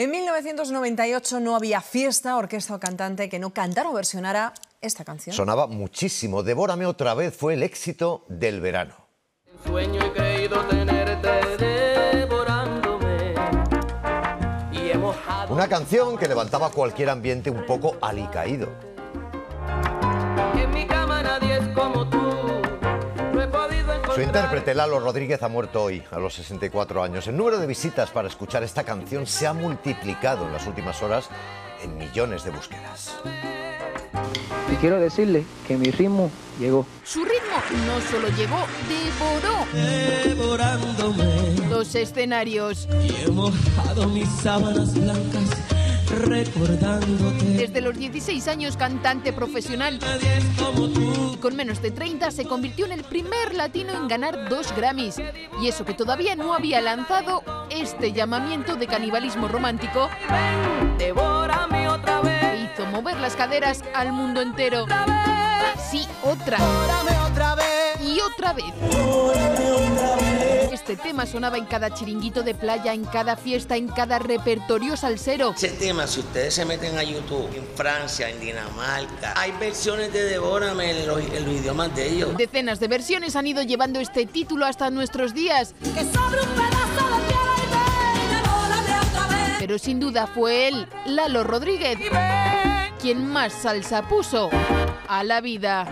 En 1998 no había fiesta, orquesta o cantante que no cantara o versionara esta canción. Sonaba muchísimo. Devórame otra vez fue el éxito del verano. Sueño he creído tenerte devorándome y he mojado Una canción que levantaba cualquier ambiente un poco alicaído. Su intérprete Lalo Rodríguez ha muerto hoy, a los 64 años. El número de visitas para escuchar esta canción se ha multiplicado en las últimas horas en millones de búsquedas. Y quiero decirle que mi ritmo llegó. Su ritmo no solo llegó, devoró devorándome los escenarios. y he mojado mis sábanas blancas recordándote. Desde los 16 años cantante profesional y con menos de 30 se convirtió en el primer latino en ganar dos Grammys. Y eso que todavía no había lanzado este llamamiento de canibalismo romántico Devórame otra vez. hizo mover las caderas al mundo entero. Sí, otra. Devórame otra vez. Y otra vez. Este tema sonaba en cada chiringuito de playa, en cada fiesta, en cada repertorio salsero. Ese tema, si ustedes se meten a YouTube, en Francia, en Dinamarca, hay versiones de Devórame en los, en los idiomas de ellos. Decenas de versiones han ido llevando este título hasta nuestros días. Pero sin duda fue él, Lalo Rodríguez, quien más salsa puso a la vida.